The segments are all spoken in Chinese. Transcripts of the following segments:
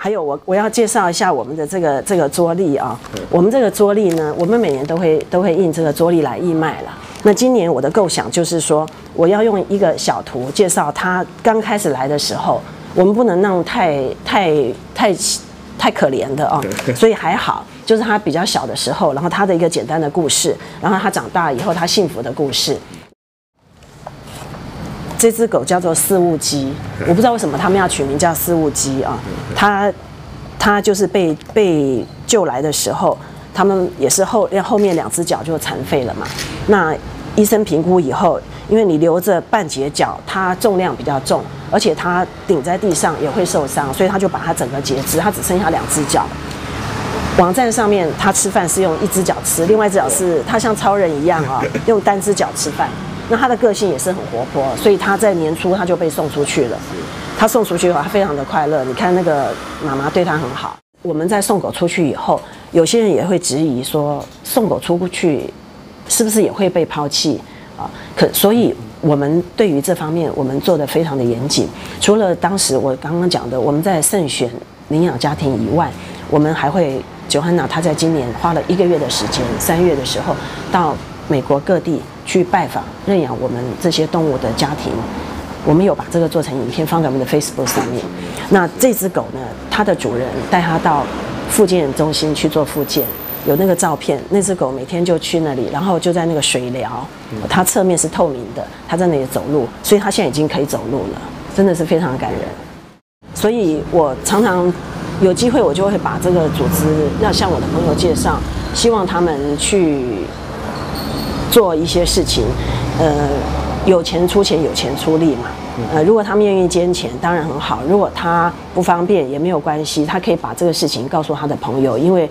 还有我我要介绍一下我们的这个这个桌历啊，我们这个桌历呢，我们每年都会都会印这个桌历来义卖了。那今年我的构想就是说，我要用一个小图介绍他刚开始来的时候，我们不能弄太太太太可怜的啊，所以还好，就是他比较小的时候，然后他的一个简单的故事，然后他长大以后他幸福的故事。这只狗叫做四物鸡，我不知道为什么他们要取名叫四物鸡啊。它它就是被被救来的时候，他们也是后后面两只脚就残废了嘛。那医生评估以后，因为你留着半截脚，它重量比较重，而且它顶在地上也会受伤，所以他就把它整个截肢，它只剩下两只脚。网站上面它吃饭是用一只脚吃，另外一只脚是它像超人一样啊，用单只脚吃饭。那他的个性也是很活泼，所以他在年初他就被送出去了。他送出去以后，他非常的快乐。你看那个妈妈对他很好。我们在送狗出去以后，有些人也会质疑说，送狗出去是不是也会被抛弃啊？可所以，我们对于这方面我们做的非常的严谨。除了当时我刚刚讲的，我们在慎选领养家庭以外，我们还会九汉娜她在今年花了一个月的时间，三月的时候到美国各地。去拜访认养我们这些动物的家庭，我们有把这个做成影片放在我们的 Facebook 上面。那这只狗呢，它的主人带它到复健中心去做复健，有那个照片。那只狗每天就去那里，然后就在那个水疗，它侧面是透明的，它在那里走路，所以它现在已经可以走路了，真的是非常感人。所以我常常有机会，我就会把这个组织要向我的朋友介绍，希望他们去。做一些事情，呃，有钱出钱，有钱出力嘛。呃，如果他们愿意捐钱，当然很好。如果他不方便也没有关系，他可以把这个事情告诉他的朋友，因为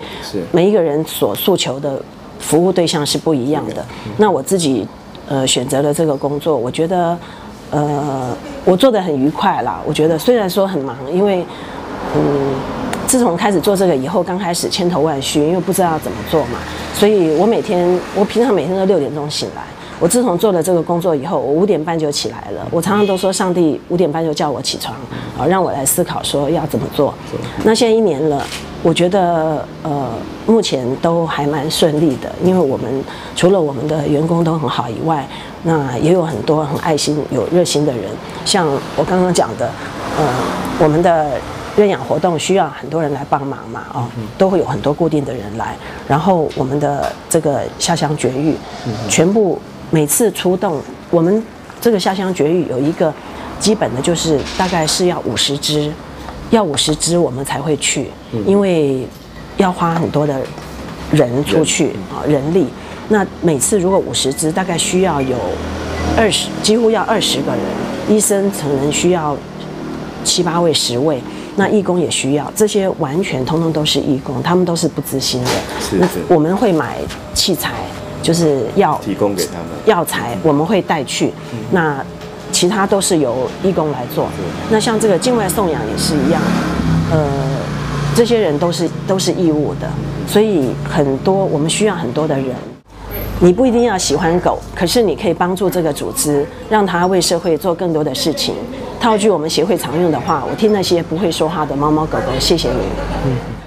每一个人所诉求的服务对象是不一样的。那我自己呃选择了这个工作，我觉得呃我做的很愉快啦。我觉得虽然说很忙，因为嗯。自从开始做这个以后，刚开始千头万绪，因为不知道怎么做嘛，所以我每天，我平常每天都六点钟醒来。我自从做了这个工作以后，我五点半就起来了。我常常都说，上帝五点半就叫我起床，啊，让我来思考说要怎么做。那现在一年了，我觉得呃，目前都还蛮顺利的，因为我们除了我们的员工都很好以外，那也有很多很爱心、有热心的人，像我刚刚讲的，呃，我们的。认养活动需要很多人来帮忙嘛，哦，都会有很多固定的人来。然后我们的这个下乡绝育，全部每次出动，我们这个下乡绝育有一个基本的就是大概是要五十只，要五十只我们才会去，因为要花很多的人出去啊人力。那每次如果五十只，大概需要有二十，几乎要二十个人，医生可能需要七八位、十位。那义工也需要，这些完全通通都是义工，他们都是不知心的。是是。我们会买器材，就是要提供给他们药材，我们会带去。那其他都是由义工来做。那像这个境外送养也是一样，呃，这些人都是都是义务的，所以很多我们需要很多的人。你不一定要喜欢狗，可是你可以帮助这个组织，让它为社会做更多的事情。套句我们协会常用的话，我替那些不会说话的猫猫狗狗谢谢你。嗯